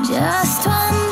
Just one